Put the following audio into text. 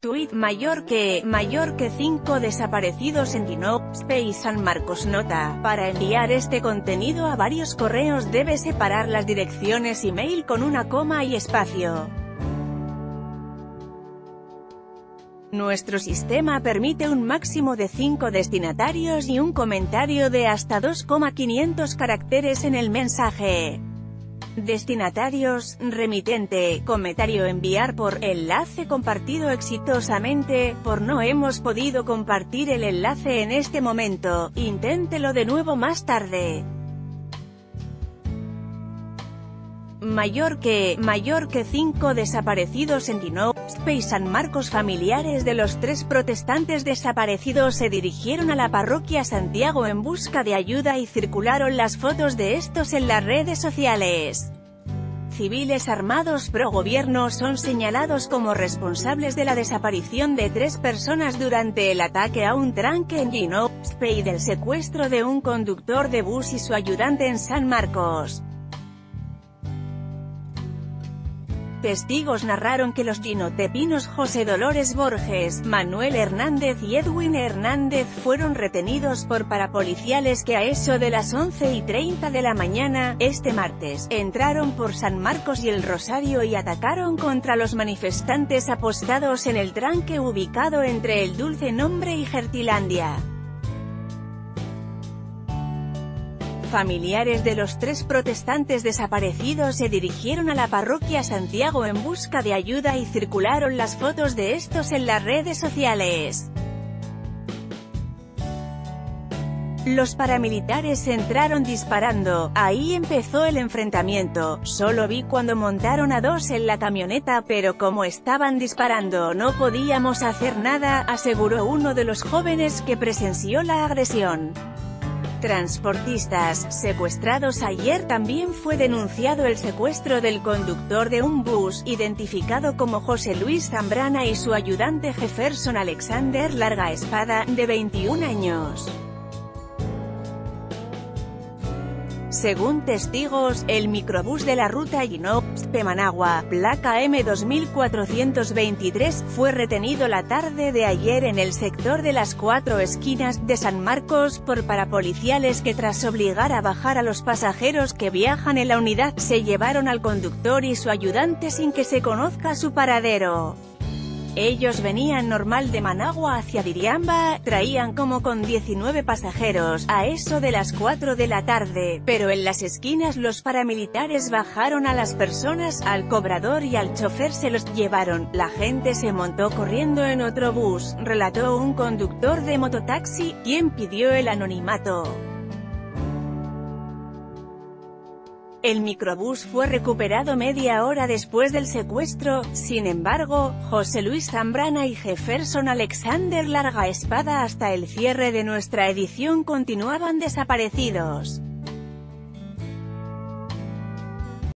Tweet mayor que, mayor que 5 desaparecidos en Dino, Space San Marcos Nota, para enviar este contenido a varios correos debe separar las direcciones email con una coma y espacio. Nuestro sistema permite un máximo de 5 destinatarios y un comentario de hasta 2,500 caracteres en el mensaje. Destinatarios, remitente, comentario enviar por, enlace compartido exitosamente, por no hemos podido compartir el enlace en este momento, inténtelo de nuevo más tarde. Mayor que, mayor que 5 desaparecidos en Dino, Space San Marcos familiares de los tres protestantes desaparecidos se dirigieron a la parroquia Santiago en busca de ayuda y circularon las fotos de estos en las redes sociales. Civiles armados pro-gobierno son señalados como responsables de la desaparición de tres personas durante el ataque a un tranque en Gino, Space y del secuestro de un conductor de bus y su ayudante en San Marcos. Testigos narraron que los ginotepinos José Dolores Borges, Manuel Hernández y Edwin Hernández fueron retenidos por parapoliciales que a eso de las 11 y 30 de la mañana, este martes, entraron por San Marcos y el Rosario y atacaron contra los manifestantes apostados en el tranque ubicado entre el Dulce Nombre y Gertilandia. Familiares de los tres protestantes desaparecidos se dirigieron a la parroquia Santiago en busca de ayuda y circularon las fotos de estos en las redes sociales. Los paramilitares entraron disparando, ahí empezó el enfrentamiento, solo vi cuando montaron a dos en la camioneta pero como estaban disparando no podíamos hacer nada, aseguró uno de los jóvenes que presenció la agresión. Transportistas, secuestrados ayer también fue denunciado el secuestro del conductor de un bus, identificado como José Luis Zambrana y su ayudante Jefferson Alexander Larga Espada, de 21 años. Según testigos, el microbús de la ruta Gino-Managua, placa M2423, fue retenido la tarde de ayer en el sector de las cuatro esquinas de San Marcos por parapoliciales que tras obligar a bajar a los pasajeros que viajan en la unidad, se llevaron al conductor y su ayudante sin que se conozca su paradero. Ellos venían normal de Managua hacia Diriamba, traían como con 19 pasajeros, a eso de las 4 de la tarde, pero en las esquinas los paramilitares bajaron a las personas, al cobrador y al chofer se los llevaron, la gente se montó corriendo en otro bus, relató un conductor de mototaxi, quien pidió el anonimato. El microbús fue recuperado media hora después del secuestro, sin embargo, José Luis Zambrana y Jefferson Alexander Larga Espada hasta el cierre de nuestra edición continuaban desaparecidos.